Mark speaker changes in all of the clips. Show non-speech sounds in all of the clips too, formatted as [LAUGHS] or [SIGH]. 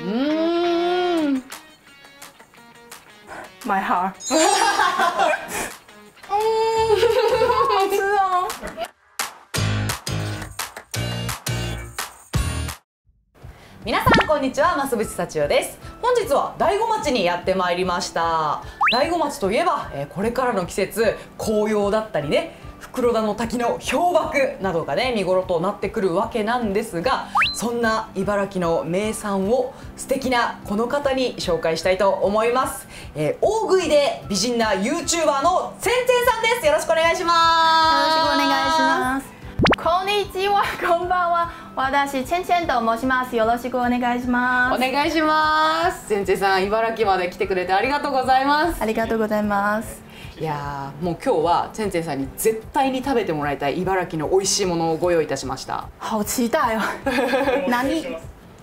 Speaker 1: 嗯
Speaker 2: ，My heart。嗯，好吃哦。
Speaker 1: 皆さんこんにちは。増渕幸代です。本日は大子町にやってまいりました。大子町といえば、えーこれからの季節紅葉だったりね。袋田の滝の氷瀑などがね見頃となってくるわけなんですがそんな茨城の名産を素敵なこの方に紹介したいと思います、えー大食いで美人な YouTuber のせんさんですよろしくお願いします
Speaker 2: よろしくお願いします。こんにちは、こんばんは。私、チェンチェンと申します。よろしくお願いします。
Speaker 1: お願いしますせんせんさん茨城まで来てくれてありがとうございます
Speaker 2: ありがとうございます。
Speaker 1: いやーもう今日はチェンチェンさんに絶対に食べてもらいたい茨城の美味しいものをご用意いたしました
Speaker 2: 好期待哦。[LAUGHS] 何？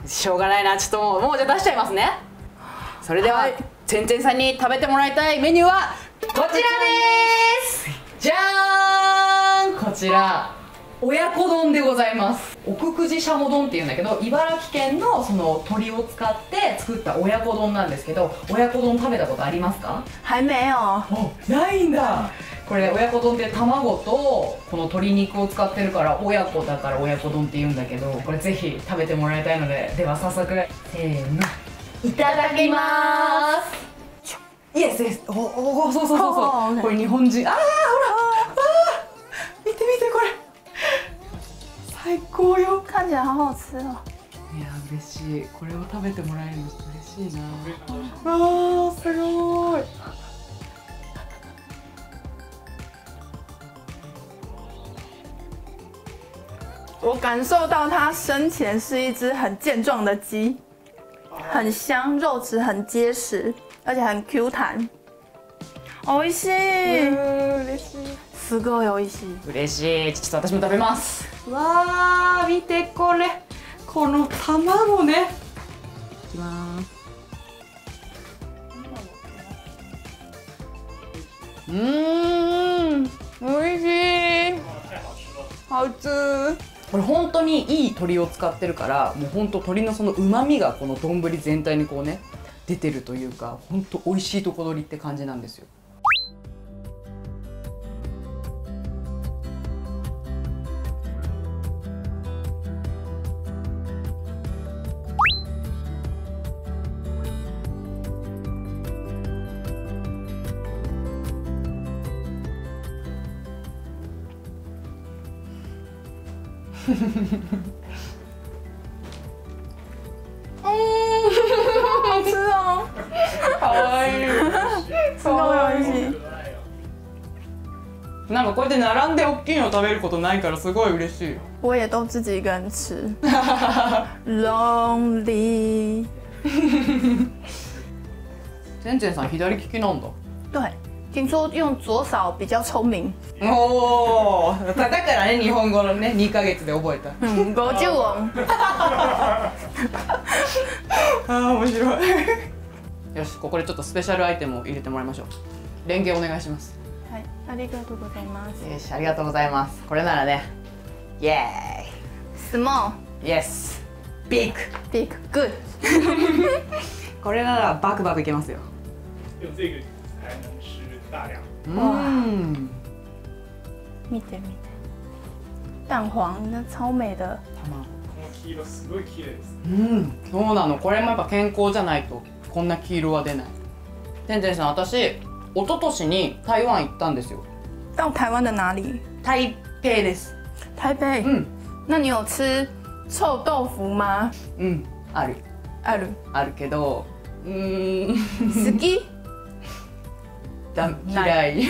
Speaker 1: しょうがないなちょっともうもうじゃあ出しちゃいますね [LAUGHS] それでは、
Speaker 2: はい
Speaker 1: チェンチェンさんに食べてもらいたいメニューはこちらですじゃーんこちら親子丼でございます。奥久慈しゃも丼っていうんだけど茨城県のその鶏を使って作った親子丼なんですけど親子丼食べたことありますか？
Speaker 2: 还没
Speaker 1: ないんだ。これ親子丼って卵とこの鶏肉を使ってるから親子だから親子丼って言うんだけどこれぜひ食べてもらいたいのででは早速せーの。いただきます。イエスイエスおおおそうそうそう
Speaker 2: お
Speaker 1: そう。
Speaker 2: ー
Speaker 1: これ日本人ああほらあ最高よ
Speaker 2: 看起来好好吃哦。
Speaker 1: いや嬉しいこれを食べてもらえるの嬉しいなわあすごい
Speaker 2: 我感受到它生前是一只很健壮的鸡，很香，肉质很结实，而且很 Q 弹。美味 [LAUGHS] しい。
Speaker 1: 嬉しい
Speaker 2: すごい美味しい。
Speaker 1: 嬉しいちょっと私も食べますわあ見てこれ。この卵ね。いきます。うーん美味しい。好吃これ本当にいい鶏を使ってるからもう本当鶏のその旨味がこの丼全体にこうね出てるというか本当美味しいとこ取りって感じなんですよ。
Speaker 2: 好吃哦，
Speaker 1: かわいい
Speaker 2: すごい美味しい。
Speaker 1: なんかこうやって並んで大きいの食べることないからすごい嬉しい
Speaker 2: 我也都自己一个人吃。Lonely。[LAUGHS]
Speaker 1: 全然さん左利きなんだ
Speaker 2: 对，听说用左手比较聪明。
Speaker 1: おおだからね日本語のね2ヶ月で覚えた。
Speaker 2: 嗯，五九王。
Speaker 1: あー面白い。よしここでちょっとスペシャルアイテムを入れてもらいましょう。レンゲお願いします。
Speaker 2: はい、ありがとうございます。
Speaker 1: よしありがとうございます。これならねイエーイ。イエスビッグ
Speaker 2: big, good。[LAUGHS]
Speaker 1: これならバクバクいけますよ
Speaker 3: 才能吃大量。
Speaker 1: うん
Speaker 2: 見て見て。蛋黄那超美的。
Speaker 1: 卵
Speaker 3: この黄色すごい綺麗です。
Speaker 1: うんそうなのこれもやっぱ健康じゃないとこんな黄色は出ないてんてんさん私一昨年に台湾行ったんですよ
Speaker 2: 到台湾的哪里？
Speaker 1: 台北です
Speaker 2: 台北。
Speaker 1: うん
Speaker 2: 那你有吃臭豆腐吗？
Speaker 1: うんある
Speaker 2: ある。
Speaker 1: あるけどうーん
Speaker 2: 好き？
Speaker 1: だ嫌い。[LAUGHS]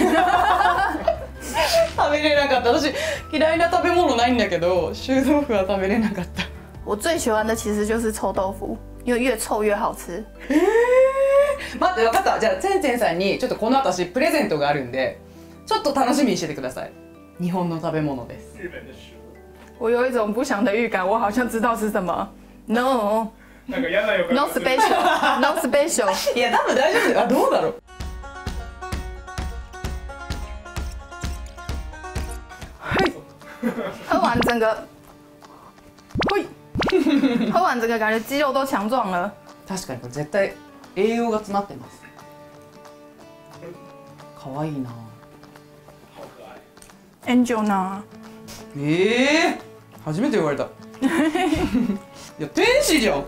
Speaker 1: 食べれなかった。私嫌いな食べ物ないんだけど臭豆腐は食べれなかった。
Speaker 2: 我最喜欢的其实就是臭豆腐，因为越臭越好吃。
Speaker 1: 待って分かった。じゃあツェンツェンさんにちょっとこの後私プレゼントがあるんでちょっと楽しみにしててください。日本の食べ物です。
Speaker 3: 日本的食物。
Speaker 2: 我有一种不祥的预感，我好像知道是什么。No,
Speaker 3: なんか嫌な予感
Speaker 2: no special, no special。
Speaker 1: いや多分大丈夫。あどうだろう [LAUGHS]
Speaker 2: 喝完整个，嘿，[LAUGHS] 喝完整个感觉肌肉都强壮了。
Speaker 1: 確かにこれ絶対栄養が詰まってます。可愛いな。
Speaker 3: 好可愛。
Speaker 2: Angel 呢？
Speaker 1: ええ初めて言われた。[LAUGHS] いや天使じゃん。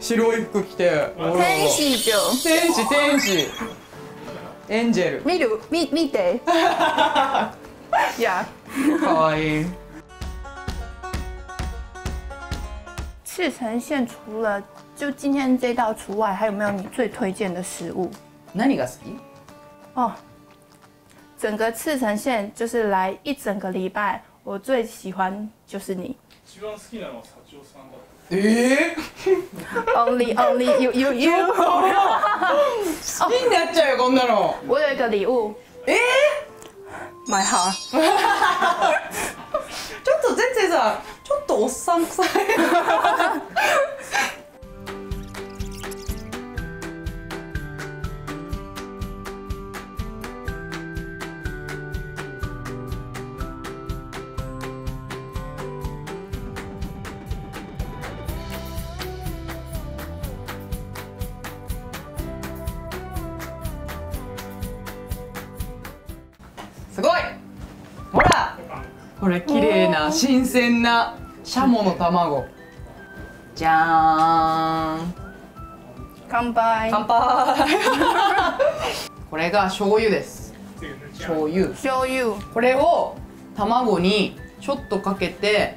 Speaker 1: 白い服着て。
Speaker 2: 天使就
Speaker 1: 天使天使。エンジェル
Speaker 2: 見る？見見て。呀，
Speaker 1: か わいい
Speaker 2: 赤城县除了就今天这道除外，还有没有你最推荐的食物？
Speaker 1: 何が好き
Speaker 2: 哦，整个赤城县就是来一整个礼拜，我最喜欢就是你。
Speaker 3: 一番好きなのは社長さんだった。
Speaker 1: ええ
Speaker 2: Only only you you you。
Speaker 1: 好きになっちゃうよこんなの
Speaker 2: 我有一个礼物
Speaker 1: ええ
Speaker 2: ，My heart。[LAUGHS]
Speaker 1: ちょっと全然さちょっとおっさん臭いほらこれ綺麗な新鮮なシャモの卵。じゃーん。
Speaker 2: 乾杯。
Speaker 1: 乾杯。[LAUGHS] これが醤油です。醤油。
Speaker 2: 醤油。
Speaker 1: これを卵にちょっとかけて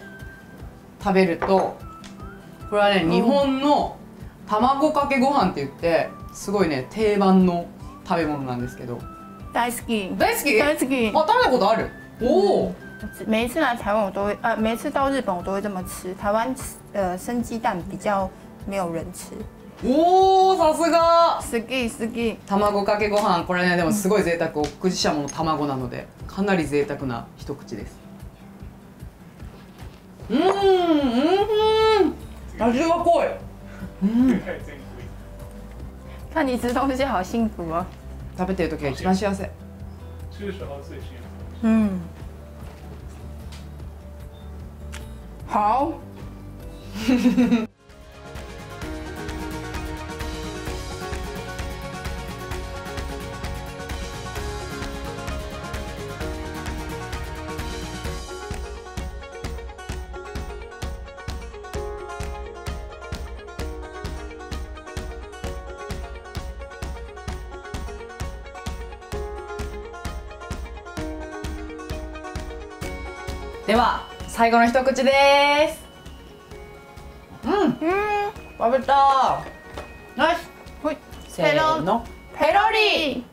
Speaker 1: 食べるとこれはね日本の卵かけご飯って言ってすごいね定番の食べ物なんですけど
Speaker 2: 大好き。
Speaker 1: 大好き？
Speaker 2: 大好き。
Speaker 1: あ食べたことある？おお
Speaker 2: 每一次来台湾，我都会呃，每一次到日本我都会这么吃。台湾呃生鸡蛋比较没有人吃。
Speaker 1: おおさすが
Speaker 2: 好き好き。
Speaker 1: 卵かけご飯これねでもすごい贅沢おくじしゃもの卵なのでかなり贅沢な一口ですうんうんうん味が濃いうん。
Speaker 2: 看你吃东西好幸福哦。
Speaker 1: 食べてる時が一番幸せ。
Speaker 2: 好。[LAUGHS]
Speaker 1: では最後の一口です。うん。
Speaker 2: 嗯。
Speaker 1: 食べた。よし
Speaker 2: ほい。
Speaker 1: せーの。ペロリ。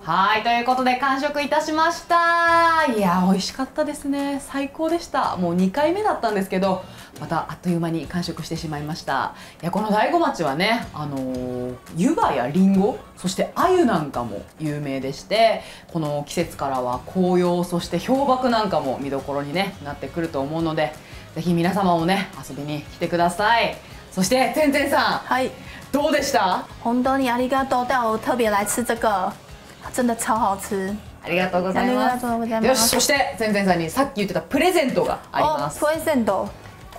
Speaker 1: はいということで完食いたしました。いや美味しかったですね。最高でした。もう2回目だったんですけどまたあっという間に完食してしまいました。いやこの大子町はねあのー湯葉やりんごそして鮎なんかも有名でしてこの季節からは紅葉そして氷瀑なんかも見どころに、ね、なってくると思うのでぜひ皆様もね遊びに来てください。そしててんてんさん
Speaker 2: 嗨，
Speaker 1: どうでした？
Speaker 2: 红豆你阿里嘎多带我特别来吃这个，真的超好吃。
Speaker 1: ありがとうござい
Speaker 2: あり
Speaker 1: ます
Speaker 2: がとうございます。
Speaker 1: よしそしてぜんぜんさんにさっき言ってたプレゼントがあります。
Speaker 2: プレゼント。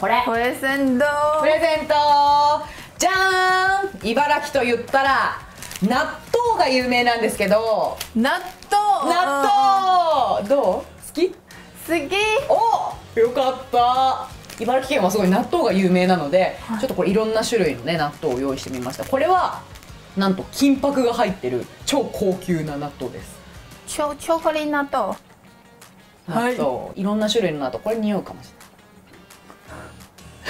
Speaker 1: これ。
Speaker 2: プレゼント。
Speaker 1: プレゼントじゃーん。茨城と言ったら納豆が有名なんですけど。
Speaker 2: 納豆。
Speaker 1: 納豆。どう？好き？
Speaker 2: 好き。
Speaker 1: およかった。茨城県はすごい納豆が有名なので、
Speaker 2: はい。
Speaker 1: ちょっとこれいろんな種類のね納豆を用意してみました。これはなんと金箔が入ってる超高級な納豆です。
Speaker 2: チョチョコリ納豆。はい。
Speaker 1: 納豆、い、ろんな種類の納豆。これ匂うかもしれない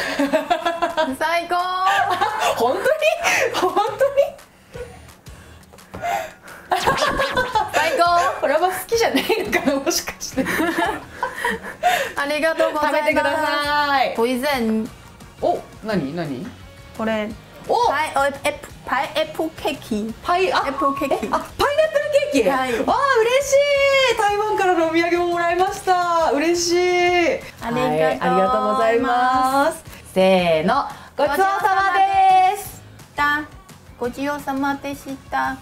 Speaker 1: [LAUGHS]
Speaker 2: 最高。[LAUGHS]
Speaker 1: 本当に？本
Speaker 2: 最高。
Speaker 1: 当にこれは好きじゃないのかなもしかして。[LAUGHS]
Speaker 2: ありがとうございます。
Speaker 1: 食べてください。
Speaker 2: プレゼン。
Speaker 1: お何？何？
Speaker 2: これ。
Speaker 1: お！
Speaker 2: パイエプパイエプケーキ。
Speaker 1: パイあ
Speaker 2: エプケーキ。
Speaker 1: え。あパイナップルケーキ、
Speaker 2: はい。
Speaker 1: わあ嬉しい。台湾からのお土産ももらいました。嬉しいありがとうございますせーのごちそうさまです
Speaker 2: だ。ごちそうさまでした。